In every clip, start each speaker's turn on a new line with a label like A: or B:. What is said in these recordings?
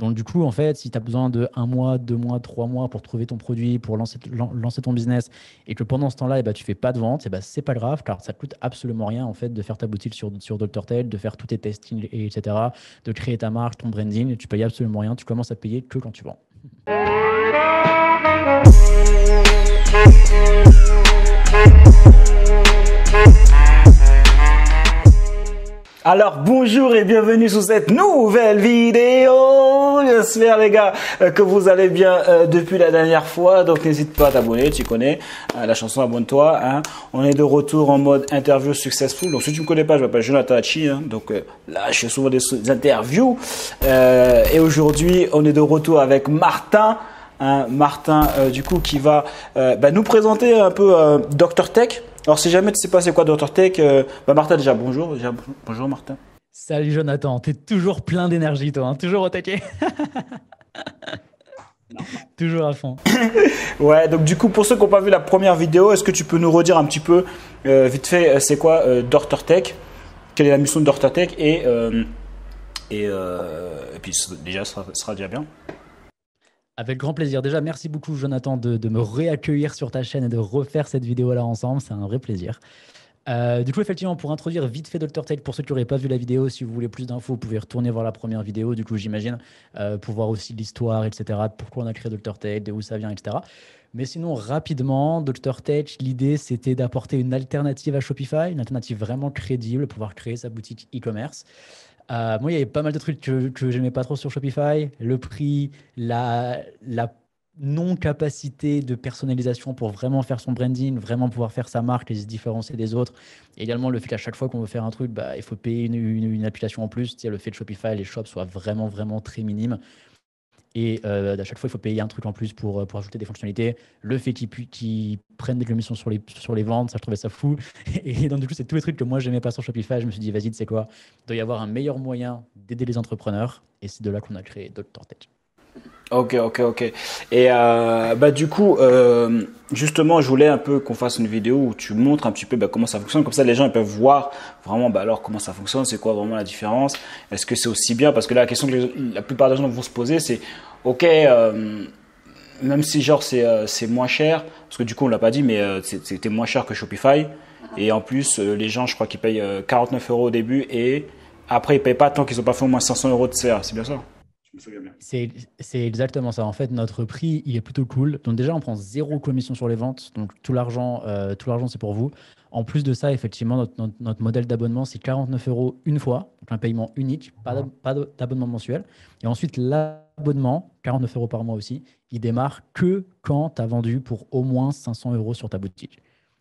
A: Donc, du coup, en fait, si tu as besoin de un mois, deux mois, trois mois pour trouver ton produit, pour lancer, lancer ton business, et que pendant ce temps-là, eh ben, tu fais pas de vente, eh ben, c'est pas grave, car ça te coûte absolument rien, en fait, de faire ta boutique sur, sur Dr. de faire tous tes testings, etc., de créer ta marque, ton branding. Tu payes absolument rien. Tu commences à payer que quand tu vends.
B: Alors bonjour et bienvenue sur cette nouvelle vidéo. J'espère les gars euh, que vous allez bien euh, depuis la dernière fois. Donc n'hésite pas à t'abonner, tu connais euh, la chanson Abonne-toi. Hein. On est de retour en mode interview successful. Donc si tu me connais pas, je m'appelle Jonathan Hachi. Hein. Donc là, je fais souvent des, interviews. et aujourd'hui, on est de retour avec Martin. Hein, Martin, du coup, qui va bah, nous présenter un peu Dr Tech. Alors, si jamais tu sais pas c'est quoi Dr Tech, euh, bah Martin déjà bonjour, déjà, bonjour Martin.
A: Salut Jonathan, t'es toujours plein d'énergie toi, hein. toujours au taquet. toujours à fond.
B: ouais, donc du coup pour ceux qui n'ont pas vu la première vidéo, est-ce que tu peux nous redire un petit peu euh, vite fait euh, c'est quoi euh, Tech? Quelle est la mission de Dr Tech? Et, et, puis déjà ça sera déjà bien.
A: Avec grand plaisir. Déjà, merci beaucoup, Jonathan, de, me réaccueillir sur ta chaîne et de refaire cette vidéo-là ensemble. C'est un vrai plaisir. Euh, du coup, effectivement, pour introduire vite fait Dr. Tate, pour ceux qui n'auraient pas vu la vidéo, si vous voulez plus d'infos, vous pouvez retourner voir la première vidéo, du coup, j'imagine, euh, pour voir aussi l'histoire, etc., pourquoi on a créé Dr. Tate, d'où ça vient, etc. Mais sinon, rapidement, Dr. Tate, l'idée, c'était d'apporter une alternative à Shopify, une alternative vraiment crédible, pouvoir créer sa boutique e-commerce. Euh, moi, il y avait pas mal de trucs que, que j'aimais pas trop sur Shopify. Le prix, la, la non-capacité de personnalisation pour vraiment faire son branding, vraiment pouvoir faire sa marque et se différencier des autres. Également, le fait qu'à chaque fois qu'on veut faire un truc, bah, il faut payer une, une, application en plus. le fait que Shopify, les shops soient vraiment, vraiment très minimes. Et euh, à chaque fois, il faut payer un truc en plus pour, euh, pour ajouter des fonctionnalités. Le fait qu'ils prennent des commissions sur les, sur les ventes, ça, je trouvais ça fou. Et donc, du coup, c'est tous les trucs que moi, j'aimais pas sur Shopify. Je me suis dit, vas-y, sais quoi? Il doit y avoir un meilleur moyen d'aider les entrepreneurs. Et c'est de là qu'on a créé Dr.
B: Ok, ok, ok. Et euh, bah du coup, euh, justement, je voulais un peu qu'on fasse une vidéo où tu montres un petit peu bah, comment ça fonctionne. Comme ça, les gens ils peuvent voir vraiment bah, alors comment ça fonctionne, c'est quoi vraiment la différence. Est-ce que c'est aussi bien? Parce que la question que la plupart des gens vont se poser, c'est ok, euh, même si genre c'est moins cher, parce que du coup on l'a pas dit, mais c'était moins cher que Shopify. Et en plus, les gens, je crois qu'ils payent 49 euros au début et après ils payent pas tant qu'ils n'ont pas fait au moins 500 euros de CA. C'est bien ça?
A: C'est exactement ça. En fait, notre prix, il est plutôt cool. Donc déjà, on prend zéro commission sur les ventes. Donc tout l'argent, euh, tout l'argent, c'est pour vous. En plus de ça, effectivement, notre, modèle d'abonnement, c'est 49 euros une fois, donc un paiement unique, pas d'abonnement mensuel. Et ensuite, l'abonnement, 49 euros par mois aussi, il démarre que quand tu as vendu pour au moins 500 euros sur ta boutique.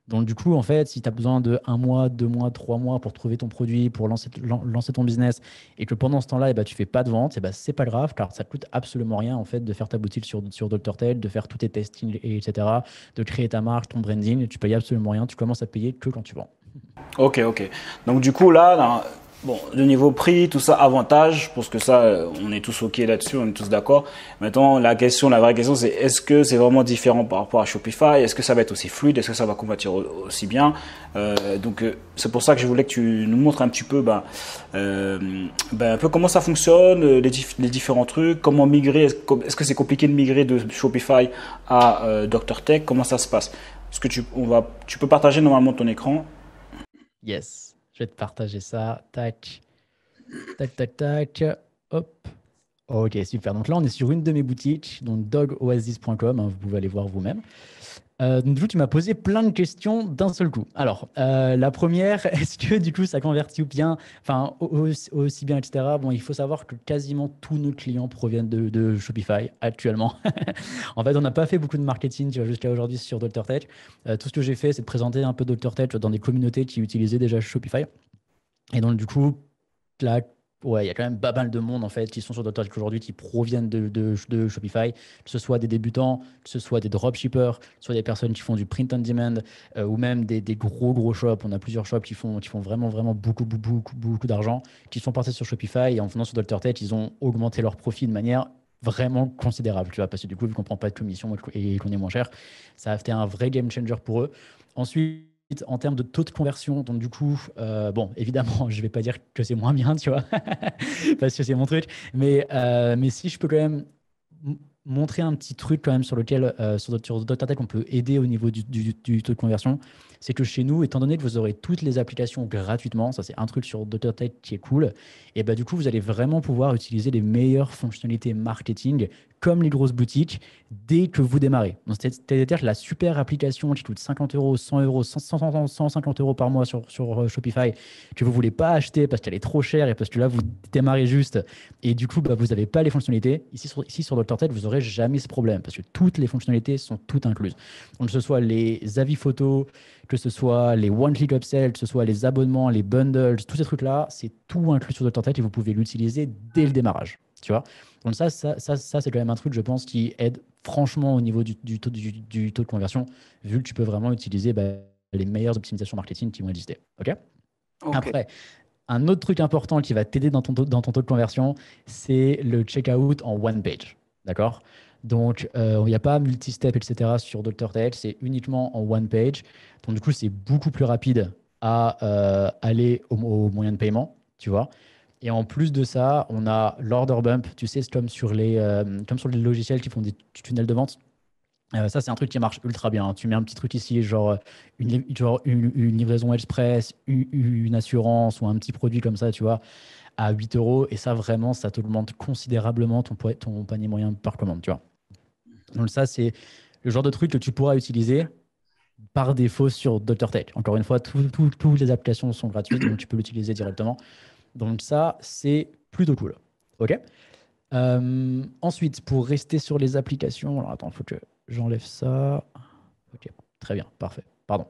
A: Donc, du coup, en fait, si tu as besoin de un mois, deux mois, trois mois pour trouver ton produit, pour lancer, lancer ton business, et que pendant ce temps-là, eh ben, tu fais pas de vente, eh ben, c'est pas grave, car ça te coûte absolument rien, en fait, de faire ta boutique sur, sur Dr. Tel, de faire tous tes testings, etc., de créer ta marque, ton branding, tu payes absolument rien, tu commences à payer que quand tu vends.
B: Ok, ok. Donc, du coup, là, Bon, le niveau prix, tout ça, avantage, je pense que ça, euh, on est tous ok là-dessus, on est tous d'accord. Maintenant, la question, la vraie question, c'est est-ce que c'est vraiment différent par rapport à Shopify? Est-ce que ça va être aussi fluide? Est-ce que ça va convertir aussi bien? Euh, Donc, euh, c'est pour ça que je voulais que tu nous montres un petit peu, ben, un peu comment ça fonctionne, les, différents trucs, comment migrer. Est-ce que c'est compliqué de migrer de Shopify à euh, Tech Comment ça se passe? Est-ce que tu, on va, tu peux partager normalement ton écran?
A: Yes. Je vais te partager ça. Tac. Tac, tac, tac. Hop. Ok, super. Donc là, on est sur une de mes boutiques, donc dogoasis.com. Hein, vous pouvez aller voir vous-même. Euh, du coup, tu m'as posé plein de questions d'un seul coup. Alors, euh, la première, est-ce que du coup, ça convertit bien, enfin, aussi, bien, etc. Bon, il faut savoir que quasiment tous nos clients proviennent de, Shopify actuellement. en fait, on n'a pas fait beaucoup de marketing jusqu'à aujourd'hui sur Dr. Tech. Euh, tout ce que j'ai fait, c'est de présenter un peu Dr. Tech dans des communautés qui utilisaient déjà Shopify. Et donc, du coup, là, Ouais, il y a quand même pas mal de monde en fait qui sont sur Dr. aujourd'hui qui proviennent de, Shopify, que ce soit des débutants, que ce soit des dropshippers, soit des personnes qui font du print on demand euh, ou même des, gros gros shops. On a plusieurs shops qui font, qui font vraiment vraiment beaucoup beaucoup beaucoup, d'argent, qui sont partis sur Shopify et en venant sur. Tech, ils ont augmenté leur profit de manière vraiment considérable, tu vois, parce que du coup, vu qu'on prend pas de commission et qu'on est moins cher, ça a fait un vrai game changer pour eux. Ensuite, en termes de taux de conversion, donc du coup, euh, bon, évidemment, je vais pas dire que c'est moins bien, tu vois, parce que c'est mon truc, mais, euh, mais si je peux quand même montrer un petit truc quand même sur lequel, euh, sur, sur on peut aider au niveau du, taux de conversion, c'est que chez nous, étant donné que vous aurez toutes les applications gratuitement, ça c'est un truc sur DotterTech qui est cool, et bah du coup, vous allez vraiment pouvoir utiliser les meilleures fonctionnalités marketing comme les grosses boutiques dès que vous démarrez. C'est-à-dire que la super application qui coûte 50 euros, 100 euros, 150 euros par mois sur, euh, Shopify, que vous ne voulez pas acheter parce qu'elle est trop chère et parce que là, vous démarrez juste et du coup, bah, vous n'avez pas les fonctionnalités. Ici, sur, ici, sur vous n'aurez jamais ce problème parce que toutes les fonctionnalités sont toutes incluses. Donc, que ce soit les avis photos, que ce soit les one-click upsell, que ce soit les abonnements, les bundles, tous ces trucs-là, c'est tout inclus sur Tête et vous pouvez l'utiliser dès le démarrage. Tu vois Donc ça, ça, ça, c'est quand même un truc, je pense, qui aide franchement au niveau du, taux, du, taux de conversion, vu que tu peux vraiment utiliser bah, les meilleures optimisations marketing qui vont exister. OK, Après, un autre truc important qui va t'aider dans ton, dans ton taux de conversion, c'est le checkout en one page. D'accord? Donc, euh, il n'y a pas multi-step, etc. sur DoctorTech, c'est uniquement en one page. Donc, du coup, c'est beaucoup plus rapide à euh, aller au, au, moyen de paiement, tu vois? Et en plus de ça, on a l'order bump. Tu sais, c'est comme sur les, euh, comme sur les logiciels qui font des tunnels de vente. Euh, ça, c'est un truc qui marche ultra bien. Tu mets un petit truc ici, genre une, genre une, livraison express, une, assurance ou un petit produit comme ça, tu vois, à 8 euros. Et ça, vraiment, ça te augmente considérablement ton, ton panier moyen par commande, tu vois. Donc, ça, c'est le genre de truc que tu pourras utiliser par défaut sur Tech. Encore une fois, toutes les applications sont gratuites, donc tu peux l'utiliser directement. Donc ça, c'est plutôt cool. OK euh, Ensuite, pour rester sur les applications, alors attends, il faut que j'enlève ça. OK, très bien, parfait. Pardon.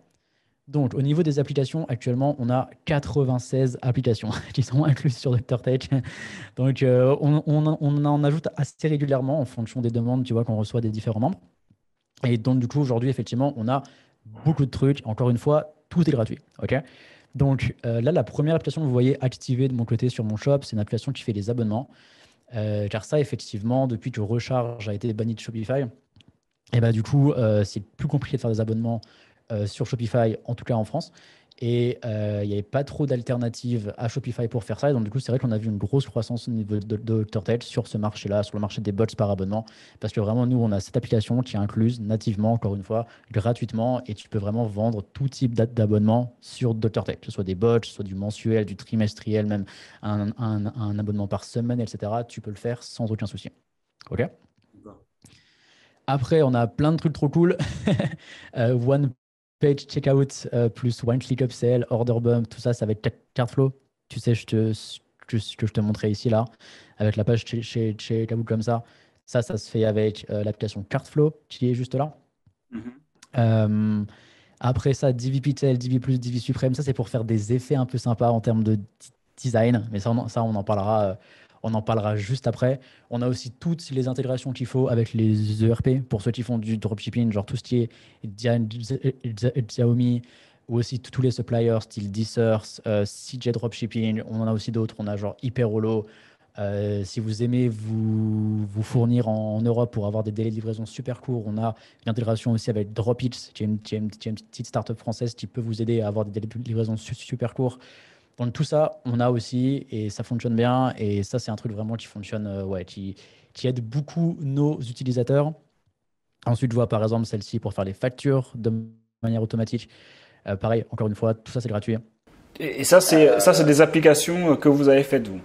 A: Donc, au niveau des applications, actuellement, on a 96 applications qui sont incluses sur Tech. Donc, euh, on, on, en ajoute assez régulièrement en fonction des demandes tu vois, qu'on reçoit des différents membres. Et donc, du coup, aujourd'hui, effectivement, on a beaucoup de trucs. Encore une fois, tout est gratuit. OK donc euh, là, la première application que vous voyez activée de mon côté sur mon shop, c'est une application qui fait les abonnements. Euh, car ça, effectivement, depuis que Recharge a été banni de Shopify, et bah, du coup, euh, c'est plus compliqué de faire des abonnements sur Shopify, en tout cas en France. Et euh, il n'y avait pas trop d'alternatives à Shopify pour faire ça. Et donc, du coup, c'est vrai qu'on a vu une grosse croissance au niveau de, de, sur ce marché-là, sur le marché des bots par abonnement. Parce que vraiment, nous, on a cette application qui est incluse nativement, encore une fois, gratuitement. Et tu peux vraiment vendre tout type d'abonnement sur DoctorTech, que ce soit des bots, soit du mensuel, du trimestriel, même un, un, abonnement par semaine, etc. Tu peux le faire sans aucun souci. OK? Après, on a plein de trucs trop cool. euh, One page checkout euh, plus one click upsell, order bump, tout ça, ça va être Cardflow. Tu sais, je te, que, je te montrais ici, là, avec la page chez, chez, chez comme ça. Ça, ça se fait avec euh, l'application Cardflow qui est juste là. Mm-hmm. Euh, après ça, Divi Pixel, Divi Plus, Divi Supreme, ça c'est pour faire des effets un peu sympas en termes de design. Mais ça, ça on en parlera on en parlera juste après. On a aussi toutes les intégrations qu'il faut avec les ERP pour ceux qui font du dropshipping, genre tout ce qui est Xiaomi ou aussi tous les suppliers style Dissers, euh, CJ Dropshipping. On en a aussi d'autres. On a genre Hyperholo. Euh, si vous aimez vous, vous fournir en, Europe pour avoir des délais de livraison super courts, on a une intégration aussi avec Dropit, qui est une, qui est une, petite startup française qui peut vous aider à avoir des délais de livraison super courts. Tout ça, on a aussi et ça fonctionne bien. Et ça, c'est un truc vraiment qui fonctionne, euh, ouais, qui, qui aide beaucoup nos utilisateurs. Ensuite, je vois par exemple celle-ci pour faire les factures de manière automatique. Euh, pareil, encore une fois, tout ça c'est gratuit.
B: Et, ça, c'est ça, c'est des applications que vous avez faites vous?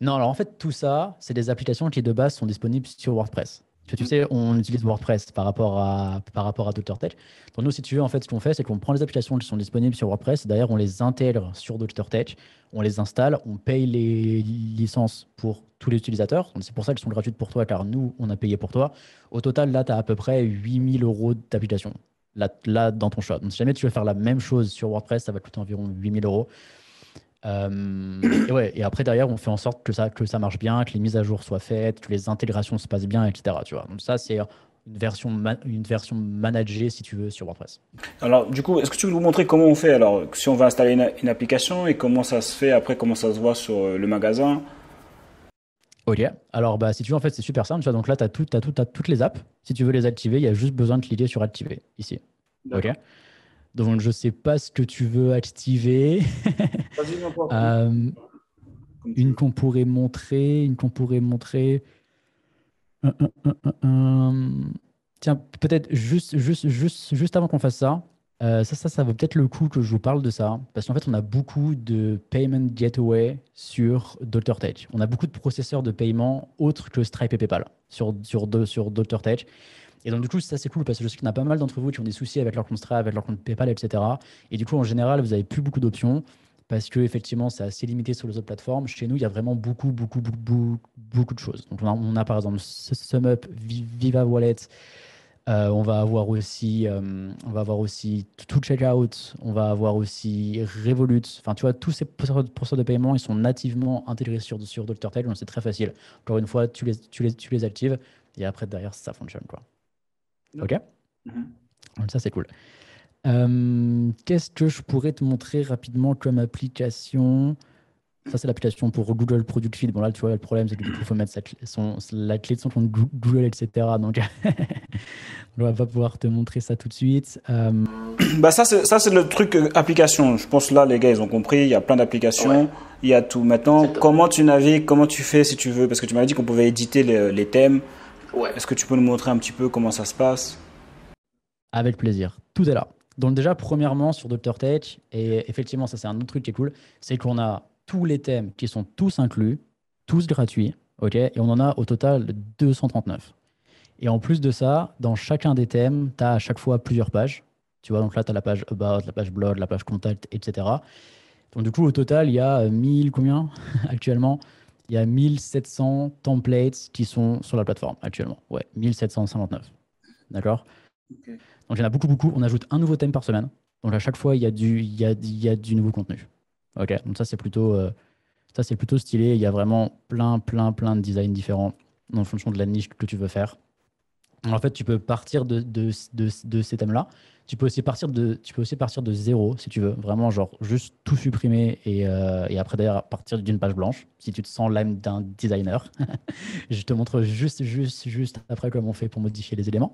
A: Non, alors en fait, tout ça, c'est des applications qui de base sont disponibles sur WordPress tu sais, on utilise WordPress par rapport à, par rapport à DoctorTech. Donc nous, si tu veux, en fait, ce qu'on fait, c'est qu'on prend les applications qui sont disponibles sur WordPress, d'ailleurs, on les intègre sur DoctorTech, on les installe, on paye les licences pour tous les utilisateurs. C'est pour ça qu'elles sont gratuites pour toi, car nous, on a payé pour toi. Au total, là, tu as à peu près 8000 euros d'application, là, là, dans ton shop. Donc si jamais tu veux faire la même chose sur WordPress, ça va coûter environ 8000 euros. Euh, et, ouais, et après, derrière, on fait en sorte que ça, que ça marche bien, que les mises à jour soient faites, que les intégrations se passent bien, etc. Tu vois. Donc ça, c'est une version, une version managée, si tu veux, sur WordPress.
B: Alors, du coup, est-ce que tu veux nous montrer comment on fait Alors, si on va installer une, application et comment ça se fait après, comment ça se voit sur euh, le magasin?
A: Ok, alors bah, si tu veux, en fait, c'est super simple. Tu vois, donc là, tu as, tout, as, tout, as toutes les apps. Si tu veux les activer, il y a juste besoin de cliquer sur Activer, ici. Ok Donc, je ne sais pas ce que tu veux activer. euh, une qu'on pourrait montrer, une qu'on pourrait montrer. Tiens, peut-être juste, juste, juste, juste avant qu'on fasse ça, euh, ça, ça, ça vaut peut-être le coup que je vous parle de ça, parce qu'en fait, on a beaucoup de payment gateway sur DoctorTech. On a beaucoup de processeurs de paiement autres que Stripe et PayPal sur, sur, sur DoctorTech. Et donc, du coup, ça, c'est cool parce que je sais qu'il y en a pas mal d'entre vous qui ont des soucis avec leur compte Stripe, avec leur compte PayPal, etc. Et du coup, en général, vous n'avez plus beaucoup d'options parce que effectivement, c'est assez limité sur les autres plateformes. Chez nous, il y a vraiment beaucoup, beaucoup, beaucoup, beaucoup de choses. Donc, on a, par exemple SumUp, Viva Wallet. Euh, on va avoir aussi, euh, on va avoir aussi tout checkout. On va avoir aussi Revolut. Enfin, tu vois, tous ces processus de paiement, ils sont nativement intégrés sur sur DoctorTel. Donc, c'est très facile. Encore une fois, tu les, tu les, tu les actives et après derrière, ça fonctionne quoi. Ok? Donc ça, c'est cool. Euh, qu'est-ce que je pourrais te montrer rapidement comme application? Ça, c'est l'application pour Google Product Feed. Bon, là, tu vois, le problème, c'est qu'il faut mettre son, la clé de son compte Google, etc. Donc, on va pas pouvoir te montrer ça tout de suite. Euh,
B: bah, ça, c'est, le truc euh, application. Je pense là, les gars, ils ont compris. Il y a plein d'applications. Il y a tout. Maintenant, comment tu navigues, comment tu fais si tu veux? Parce que tu m'avais dit qu'on pouvait éditer les, les thèmes. Ouais. Est-ce que tu peux nous montrer un petit peu comment ça se passe?
A: Avec plaisir. Tout est là. Donc déjà, premièrement, sur Dr. Tech, et effectivement, ça c'est un autre truc qui est cool, c'est qu'on a tous les thèmes qui sont tous inclus, tous gratuits, ok et on en a au total 239. Et en plus de ça, dans chacun des thèmes, tu as à chaque fois plusieurs pages. Tu vois, donc là, tu as la page About, la page Blog, la page Contact, etc. Donc du coup, au total, il y a 1000, combien actuellement? Il y a 1700 templates qui sont sur la plateforme actuellement. Ouais, 1759. D'accord? Donc il y en a beaucoup, beaucoup. On ajoute un nouveau thème par semaine. Donc à chaque fois, il y a du, il y a, il y a du nouveau contenu. Ok, donc ça c'est plutôt, euh, plutôt stylé. Il y a vraiment plein, plein, plein de designs différents en fonction de la niche que tu veux faire. En fait, tu peux partir de, de, de, de ces thèmes-là. Tu peux aussi partir de, tu peux aussi partir de zéro si tu veux. Vraiment, genre juste tout supprimer et, euh, et après d'ailleurs partir d'une page blanche. Si tu te sens l'âme d'un designer, je te montre juste, juste, juste après comment on fait pour modifier les éléments.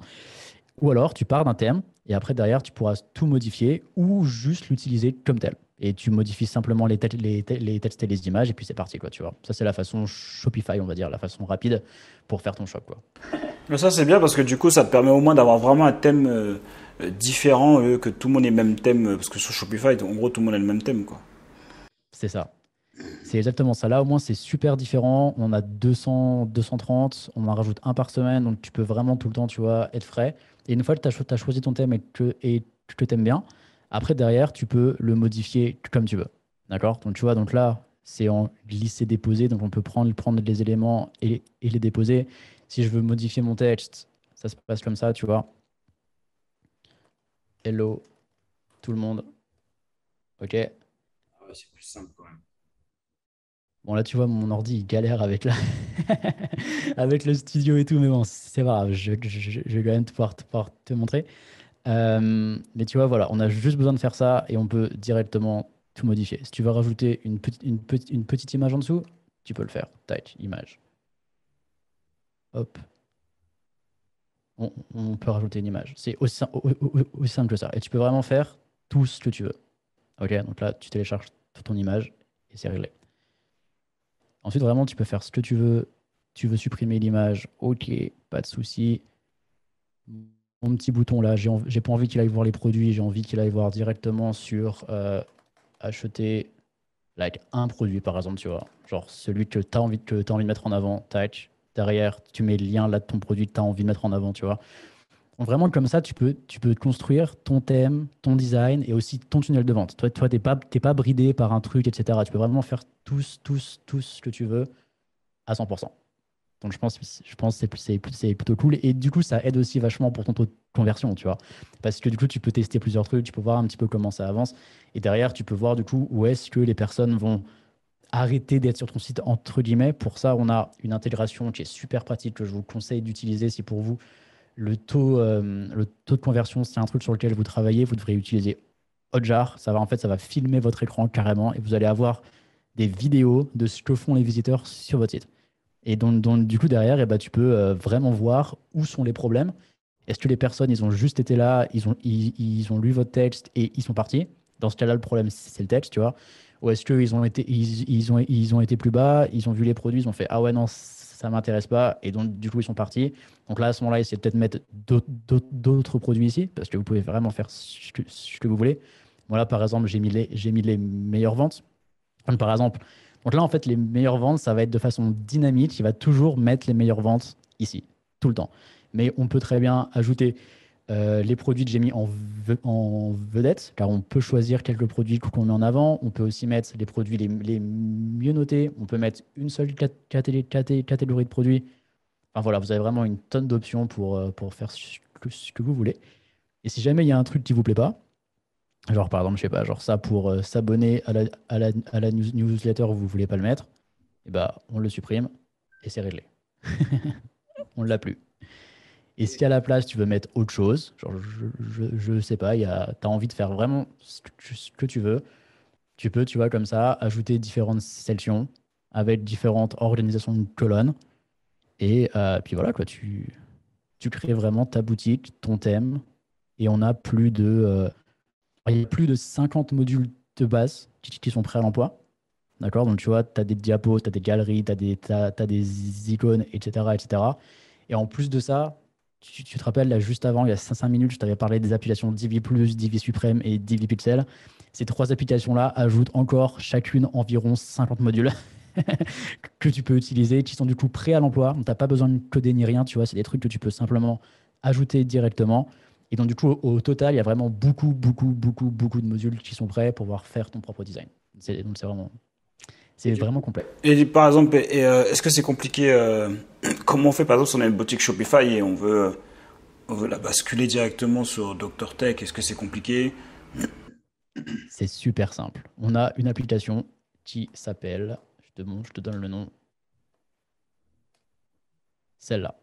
A: Ou alors, tu pars d'un thème et après, derrière, tu pourras tout modifier ou juste l'utiliser comme tel. Et tu modifies simplement les, les, les textes et les images et puis c'est parti, quoi, tu vois. Ça, c'est la façon Shopify, on va dire, la façon rapide pour faire ton shop, quoi.
B: Mais ça, c'est bien parce que du coup, ça te permet au moins d'avoir vraiment un thème euh, différent, que tout le monde ait le même thème. Parce que sur Shopify, en gros, tout le monde a le même thème, quoi.
A: C'est ça. C'est exactement ça. Là, au moins, c'est super différent. On a 200, 230, on en rajoute un par semaine, donc tu peux vraiment tout le temps, tu vois, être frais. Et une fois que tu as, choisi ton thème et que, et tu t'aimes bien, après, derrière, tu peux le modifier comme tu veux. D'accord? Donc, tu vois, donc là, c'est en glisser-déposer. Donc, on peut prendre, prendre les éléments et, les déposer. Si je veux modifier mon texte, ça se passe comme ça, tu vois. Hello, tout le monde. OK?
B: Ah c'est plus simple quand même.
A: Bon, là, tu vois, mon ordi, galère avec, la avec le studio et tout, mais bon, c'est pas grave, je, je, vais quand même pouvoir, te montrer. Euh, mais tu vois, voilà, on a juste besoin de faire ça et on peut directement tout modifier. Si tu veux rajouter une, petite, une, petite, une petite image en dessous, tu peux le faire. Tac, image. Hop. On, on peut rajouter une image. C'est aussi, aussi simple que ça. Et tu peux vraiment faire tout ce que tu veux. Ok, donc là, tu télécharges ton image et c'est réglé. Ensuite, vraiment, tu peux faire ce que tu veux. Tu veux supprimer l'image, ok, pas de souci. Mon petit bouton là, j'ai pas envie qu'il aille voir les produits, j'ai envie qu'il aille voir directement sur euh, acheter like, un produit par exemple, tu vois. Genre celui que tu as, envie, envie de mettre en avant, tac. Derrière, tu mets le lien là de ton produit que tu as envie de mettre en avant, tu vois. Vraiment comme ça, tu peux, tu peux construire ton thème, ton design et aussi ton tunnel de vente. Toi, toi tu n'es pas, pas bridé par un truc, etc. Tu peux vraiment faire tous, tous, tous ce que tu veux à 100%. Donc je pense, je pense que c'est plutôt cool. Et du coup, ça aide aussi vachement pour ton taux de conversion, tu vois. Parce que du coup, tu peux tester plusieurs trucs, tu peux voir un petit peu comment ça avance. Et derrière, tu peux voir du coup où est-ce que les personnes vont arrêter d'être sur ton site, entre guillemets. Pour ça, on a une intégration qui est super pratique que je vous conseille d'utiliser si pour vous, le taux, euh, le taux de conversion, c'est un truc sur lequel vous travaillez, vous devrez utiliser Hotjar. Ça va en fait, ça va filmer votre écran carrément et vous allez avoir des vidéos de ce que font les visiteurs sur votre site. Et donc, du coup, derrière, eh ben, tu peux euh, vraiment voir où sont les problèmes Est-ce que les personnes, ils ont juste été là, ils ont, ils, ont lu votre texte et ils sont partis? Dans ce cas-là, le problème, c'est le texte, tu vois. Ou est-ce qu'ils ont, été, ils, ont, ils ont été plus bas, ils ont vu les produits, ils ont fait Ah ouais, non, ça m'intéresse pas, et donc du coup, ils sont partis. Donc là, à ce moment-là, essayez peut-être mettre d'autres produits ici, parce que vous pouvez vraiment faire ce que, vous voulez. Voilà, par exemple, j'ai mis, les, mis les meilleures ventes. Par exemple, donc là, en fait, les meilleures ventes, ça va être de façon dynamique. Il va toujours mettre les meilleures ventes ici, tout le temps. Mais on peut très bien ajouter euh, les produits que j'ai mis en, vedette, car on peut choisir quelques produits qu'on met en avant. On peut aussi mettre les produits les, mieux notés. On peut mettre une seule catégorie de produits. Enfin voilà, vous avez vraiment une tonne d'options pour, euh, pour faire ce que, vous voulez. Et si jamais il y a un truc qui vous plaît pas, genre par exemple, je sais pas, genre ça pour euh, s'abonner à la, à la, à la newsletter, vous voulez pas le mettre, et eh bah on le supprime et c'est réglé. on l'a plus. Et si à la place, tu veux mettre autre chose, genre, je, ne sais pas, tu as envie de faire vraiment ce que, tu veux, tu peux, tu vois, comme ça, ajouter différentes sections avec différentes organisations de colonnes. Et euh, puis voilà, quoi, tu, tu crées vraiment ta boutique, ton thème. Et on a plus de, euh, il y a plus de 50 modules de base qui, sont prêts à l'emploi. D'accord? Donc, tu vois, tu as des diapos, tu as des galeries, tu as, des, as des icônes, etc., etc. Et en plus de ça, tu, te rappelles, là, juste avant, il y a 5, minutes, je t'avais parlé des applications Divi Plus, Divi Supreme et Divi Pixel. Ces trois applications-là ajoutent encore chacune environ 50 modules que tu peux utiliser, qui sont du coup prêts à l'emploi. Tu n'as pas besoin de coder ni rien, tu vois, c'est des trucs que tu peux simplement ajouter directement. Et donc, du coup, au, total, il y a vraiment beaucoup, beaucoup, beaucoup, beaucoup de modules qui sont prêts pour pouvoir faire ton propre design. Donc, c'est vraiment, c'est vraiment complet.
B: Et par exemple, euh, est-ce que c'est compliqué euh, Comment on fait par exemple si on a une boutique Shopify et on veut, on veut la basculer directement sur Dr Tech Est-ce que c'est compliqué
A: C'est super simple. On a une application qui s'appelle, je te, je te donne le nom, celle-là.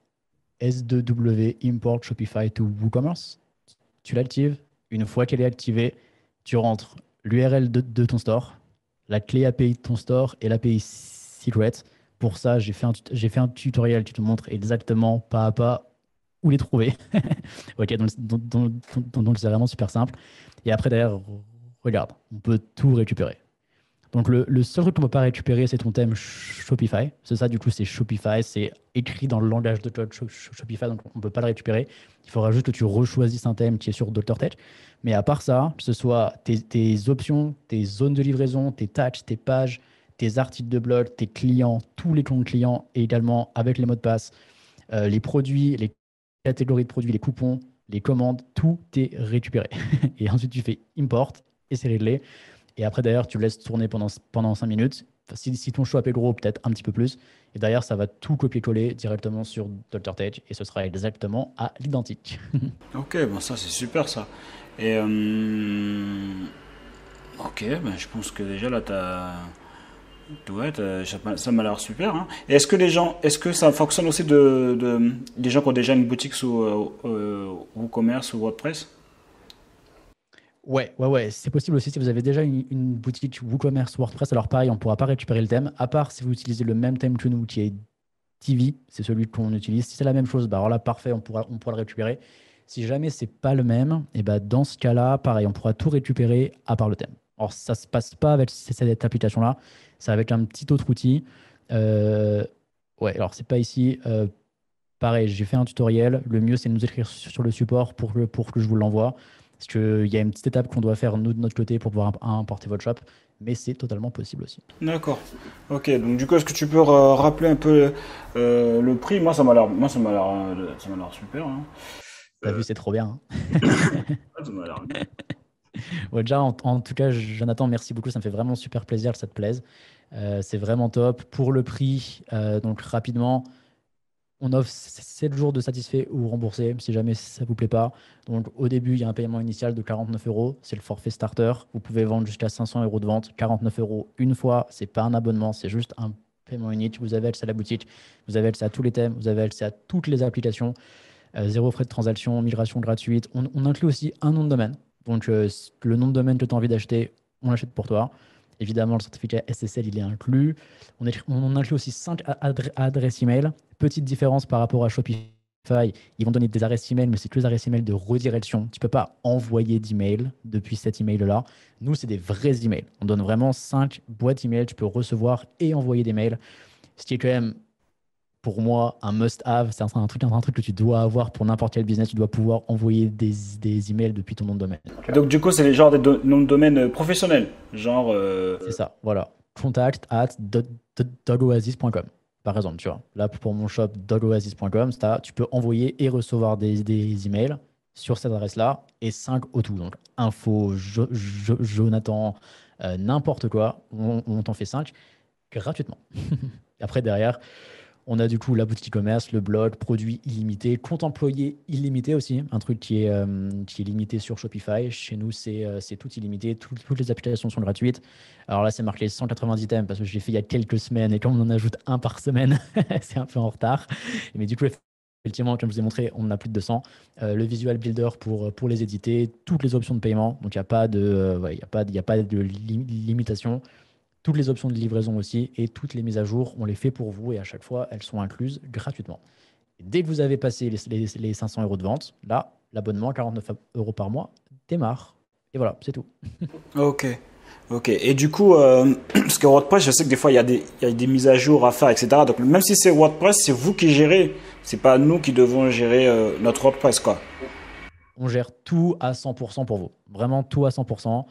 A: S2W Import Shopify to WooCommerce. Tu l'actives. Une fois qu'elle est activée, tu rentres l'URL de ton store la clé API de ton store et l'API Secret. Pour ça, j'ai fait, un, fait un tutoriel qui te montre exactement pas à pas où les trouver. ok, donc c'est vraiment super simple. Et après, derrière, regarde, on peut tout récupérer. Donc le, seul truc qu'on ne peut pas récupérer, c'est ton thème Shopify. C'est ça, du coup, c'est Shopify. C'est écrit dans le langage de code Shopify, donc on ne peut pas le récupérer. Il faudra juste que tu rechoisisses un thème qui est sur Tech. Mais à part ça, que ce soit tes, options, tes zones de livraison, tes tags, tes pages, tes articles de blog, tes clients, tous les comptes clients et également avec les mots de passe, euh, les produits, les catégories de produits, les coupons, les commandes, tout est récupéré. et ensuite, tu fais import et c'est réglé. Et après, d'ailleurs, tu laisses tourner pendant, pendant 5 minutes. si, ton choix est gros, peut-être un petit peu plus. Et derrière, ça va tout copier-coller directement sur. Tech et ce sera exactement à l'identique.
B: ok, bon, ça, c'est super ça. Et. Euh, ok, ben, je pense que déjà là, tu as. Ça m'a l'air super. Hein. Est-ce que les gens, est-ce que ça fonctionne aussi de, des gens qui ont déjà une boutique sous euh, euh, WooCommerce ou WordPress?
A: Ouais, ouais, ouais, c'est possible aussi si vous avez déjà une, boutique WooCommerce, WordPress. Alors pareil, on ne pourra pas récupérer le thème, à part si vous utilisez le même thème que nous, qui est TV, c'est celui qu'on utilise. Si c'est la même chose, bah alors là, parfait, on pourra, on pourra le récupérer. Si jamais c'est pas le même, et bah dans ce cas-là, pareil, on pourra tout récupérer à part le thème. Alors ça se passe pas avec cette application-là, c'est avec un petit autre outil. Euh, ouais, alors c'est pas ici. Euh, pareil, j'ai fait un tutoriel. Le mieux, c'est de nous écrire sur le support pour que, pour que je vous l'envoie. Parce qu'il y a une petite étape qu'on doit faire nous de notre côté pour pouvoir importer votre shop, mais c'est totalement possible aussi.
B: D'accord. Ok. Donc du coup, est-ce que tu peux rappeler un peu euh, le prix? Moi, ça m'a l'air, moi, ça m'a l'air, ça m'a l'air super. Hein.
A: T'as vu, c'est trop bien. Hein. ça m'a l'air bien. déjà, en, tout cas, Jonathan, merci beaucoup. Ça me fait vraiment super plaisir que ça te plaise. Euh, c'est vraiment top. Pour le prix, euh, donc rapidement, on offre 7 jours de satisfait ou remboursé si jamais ça ne vous plaît pas. Donc au début, il y a un paiement initial de 49 euros. C'est le forfait starter. Vous pouvez vendre jusqu'à 500 euros de vente. 49 euros une fois. C'est pas un abonnement, c'est juste un paiement unique. Vous avez accès à la boutique. Vous avez accès à tous les thèmes. Vous avez accès à toutes les applications. Euh, zéro frais de transaction, migration gratuite. On, inclut aussi un nom de domaine. Donc euh, le nom de domaine que tu as envie d'acheter, on l'achète pour toi. Évidemment, le certificat SSL, il est inclus. On, inclut aussi 5 adresses email. Petite différence par rapport à Shopify, ils vont donner des adresses email, mais c'est que les adresses email de redirection. Tu peux pas envoyer d'email depuis cet email-là. Nous, c'est des vrais emails. On donne vraiment cinq boîtes email. Tu peux recevoir et envoyer des mails. Ce qui est quand même, pour moi, un must-have. C'est un, truc, un truc que tu dois avoir pour n'importe quel business. Tu dois pouvoir envoyer des, des emails depuis ton nom de domaine.
B: Donc, du coup, c'est les genres de noms de domaine euh, professionnels. Genre. Euh,
A: c'est ça, voilà. Contact at dogoasis.com par exemple, tu vois. Là, pour mon shop dogoasis.com, tu peux envoyer et recevoir des, des emails sur cette adresse-là et 5 au tout. Donc, info, Jonathan, euh, n'importe quoi, on, t'en fait 5 gratuitement. Après, derrière, on a du coup la boutique e-commerce, le blog, produits illimités, compte employé illimité aussi, un truc qui est, euh, qui est limité sur Shopify. Chez nous, c'est euh, tout illimité, toutes les applications sont gratuites. Alors là, c'est marqué 190 items parce que j'ai fait il y a quelques semaines et comme on en ajoute un par semaine, c'est un peu en retard. Mais du coup, effectivement, comme je vous ai montré, on en a plus de 200. Euh, le visual builder pour, pour les éditer, toutes les options de paiement, donc il n'y a pas de, il y a pas, y a pas de limitation toutes les options de livraison aussi et toutes les mises à jour, on les fait pour vous et à chaque fois, elles sont incluses gratuitement. dès que vous avez passé les, 500 euros de vente, là, l'abonnement à 49 euros par mois démarre. Et voilà, c'est tout.
B: ok. Ok. Et du coup, euh, parce que WordPress, je sais que des fois, il y, a des, il y a des mises à jour à faire, etc. Donc, même si c'est WordPress, c'est vous qui gérez. C'est pas nous qui devons gérer euh, notre WordPress, quoi.
A: On gère tout à 100% pour vous. Vraiment tout à 100%.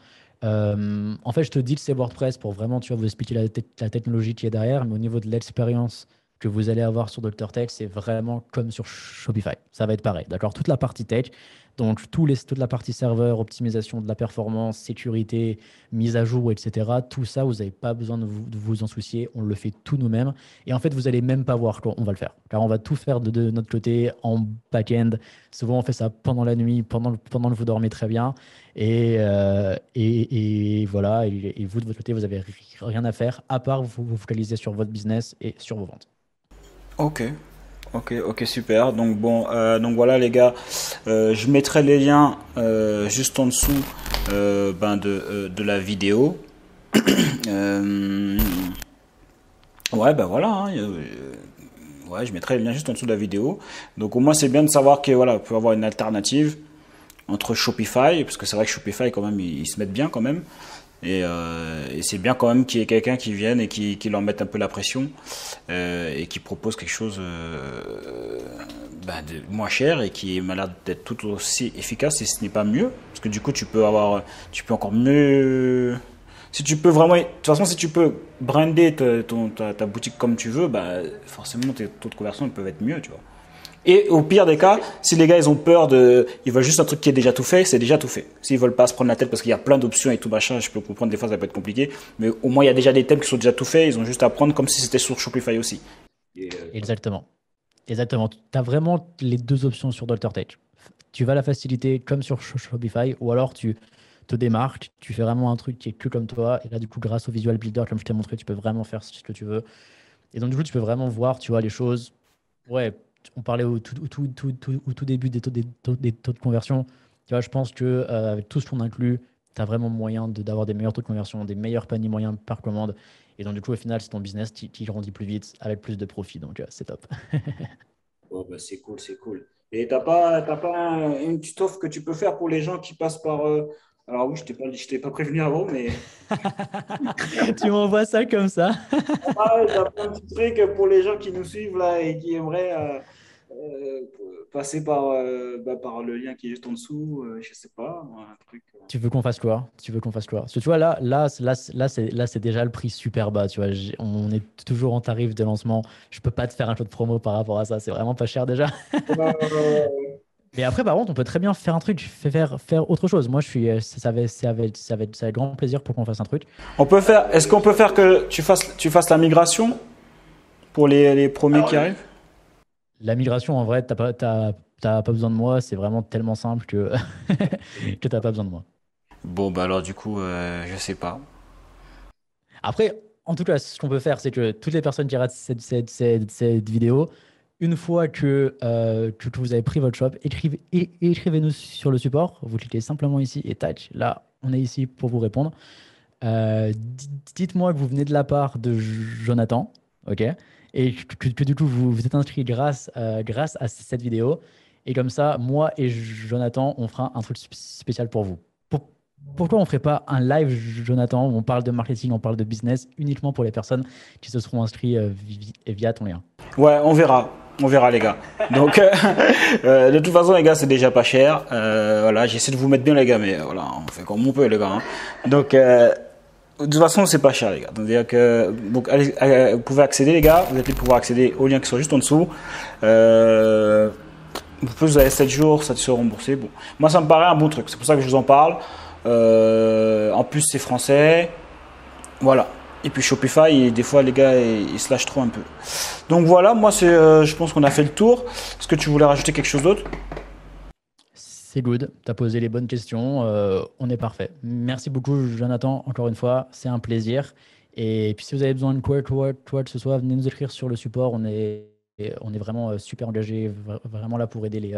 A: Euh, en fait, je te dis que c'est WordPress pour vraiment tu vois, vous expliquer la, la, technologie qui est derrière, mais au niveau de l'expérience que vous allez avoir sur Dr. Tech, c'est vraiment comme sur Shopify. Ça va être pareil, d'accord? Toute la partie tech, donc tous les, toute la partie serveur, optimisation de la performance, sécurité, mise à jour, etc. Tout ça, vous n'avez pas besoin de vous, en soucier. On le fait tout nous-mêmes. Et en fait, vous n'allez même pas voir qu'on va le faire. Car on va tout faire de, notre côté en back-end. Souvent, on fait ça pendant la nuit, pendant, pendant que vous dormez très bien. Et, euh, voilà, et, vous de votre côté, vous n'avez rien à faire à part vous, vous focaliser sur votre business et sur vos ventes.
B: Ok, ok, ok, super. Donc bon, euh, donc voilà les gars, euh, je mettrai les liens juste en dessous ben de, la vidéo. ouais, ben voilà. Hein, ouais, je mettrai les liens juste en dessous de la vidéo. Donc au moins c'est bien de savoir que voilà, peut avoir une alternative entre Shopify, parce que c'est vrai que Shopify, quand même, ils, se mettent bien quand même. Euh, et, c'est bien quand même qu'il y ait quelqu'un qui vienne et qui, leur mette un peu la pression euh, et qui propose quelque chose euh, bah, de moins cher et qui est malade d'être tout aussi efficace et ce n'est pas mieux. Parce que du coup tu peux avoir tu peux encore mieux si tu peux vraiment de toute façon si tu peux brander ta, ta, boutique comme tu veux bah forcément tes taux de conversion peuvent être mieux tu vois et au pire des cas, si les gars ils ont peur de, ils veulent juste un truc qui est déjà tout fait, c'est déjà tout fait. S'ils veulent pas se prendre la tête parce qu'il y a plein d'options et tout machin, je peux comprendre des fois ça peut être compliqué, mais au moins il y a déjà des thèmes qui sont déjà tout faits, ils ont juste à prendre comme si c'était sur Shopify aussi.
A: Euh, Exactement. Exactement. Tu as vraiment les deux options sur Tech. Tu vas la faciliter comme sur Shopify ou alors tu te démarques, tu fais vraiment un truc qui est que comme toi et là du coup grâce au Visual Builder comme je t'ai montré, tu peux vraiment faire ce que tu veux. Et donc du coup, tu peux vraiment voir, tu vois, les choses ouais, on parlait au tout, début des taux, de conversion. Tu vois, je pense que euh, avec tout ce qu'on inclut, tu as vraiment moyen d'avoir des meilleurs taux de conversion, des meilleurs paniers moyens par commande. Et donc, du coup, au final, c'est ton business qui, grandit plus vite avec plus de profit. Donc, euh, c'est top.
B: bah, c'est cool, c'est cool. Et tu n'as pas, pas une petite offre que tu peux faire pour les gens qui passent par. Euh, alors, oui, je ne t'ai pas, prévenu avant, mais.
A: tu m'envoies ça comme ça.
B: ah, j'ai un petit truc pour les gens qui nous suivent là et qui aimeraient. Euh, passer par, euh, bah, par le lien qui est juste en dessous, euh, je sais pas, un truc.
A: Tu veux qu'on fasse quoi? Tu veux qu'on fasse quoi? Parce que tu vois, là, là, là, là c'est, là, c'est déjà le prix super bas. Tu vois, on est toujours en tarif de lancement. Je peux pas te faire un code promo par rapport à ça. C'est vraiment pas cher déjà. Mais après, par contre, on peut très bien faire un truc, faire, faire autre chose. Moi, je suis, ça va, ça va, ça va, ça va grand plaisir pour qu'on fasse un truc.
B: On peut faire. Est-ce qu'on peut faire que tu fasses, tu fasses la migration pour les, les premiers qui arrivent?
A: La migration, en vrai, tu n'as pas, pas besoin de moi. C'est vraiment tellement simple que, que tu n'as pas besoin de moi.
B: Bon, bah alors du coup, euh, je sais pas.
A: Après, en tout cas, ce qu'on peut faire, c'est que toutes les personnes qui regardent cette, cette, cette, vidéo, une fois que, euh, que, vous avez pris votre shop, écrivez, écrivez-nous sur le support. Vous cliquez simplement ici et tac, là, on est ici pour vous répondre. Euh, dites-moi que vous venez de la part de Jonathan, ok? Et que, du coup vous vous êtes inscrit grâce, grâce à cette vidéo. Et comme ça, moi et Jonathan, on fera un truc spécial pour vous. pourquoi on ne ferait pas un live, Jonathan, on parle de marketing, on parle de business, uniquement pour les personnes qui se seront inscrites via ton lien
B: Ouais, on verra. On verra les gars. Donc euh, euh, de toute façon les gars c'est déjà pas cher. Euh, voilà, j'essaie de vous mettre bien les gars, mais voilà, on fait comme on peut les gars. Hein. Donc de toute façon c'est pas cher les gars. Donc, vous pouvez accéder les gars, vous allez pouvoir accéder aux liens qui sont juste en dessous. vous avez 7 jours, ça se rembourser. Bon, moi ça me paraît un bon truc. C'est pour ça que je vous en parle. en plus c'est français. Voilà. Et puis Shopify, des fois les gars, ils, lâchent trop un peu. Donc voilà, moi c'est, euh, je pense qu'on a fait le tour. Est-ce que tu voulais rajouter quelque chose d'autre?
A: C'est good, tu posé les bonnes questions, euh, on est parfait. Merci beaucoup Jonathan, encore une fois, c'est un plaisir. Et puis si vous avez besoin de quoi, quoi, quoi que ce soit, venez nous écrire sur le support, on est, on est vraiment euh, super engagé, vraiment là pour aider les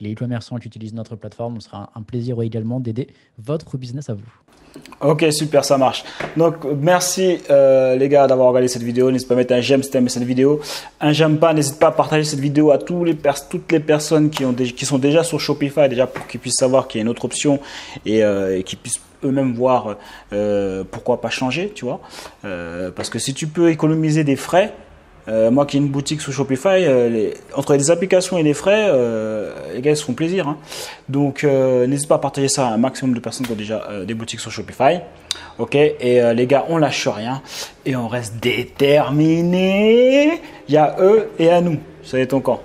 A: les e-commerçants qui utilisent notre plateforme. Ce sera un plaisir également d'aider votre business à vous.
B: Ok, super, ça marche. Donc, merci euh, les gars d'avoir regardé cette vidéo. N'hésitez pas à mettre un j'aime si tu cette vidéo. Un j'aime pas, n'hésite pas à partager cette vidéo à toutes les personnes qui, ont qui sont déjà sur Shopify, déjà pour qu'ils puissent savoir qu'il y a une autre option et, euh, qu'ils puissent eux-mêmes voir euh, pourquoi pas changer, tu vois. parce que si tu peux économiser des frais, euh, moi qui ai une boutique sur Shopify, euh, entre les applications et les frais, euh, les gars ils se font plaisir. Hein. Donc n'hésite pas à partager ça à un maximum de personnes qui ont déjà des boutiques sur Shopify. Ok? Et les gars, on lâche rien et on reste déterminé. Il y a eux et à nous. Ça est ton camp.